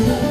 you.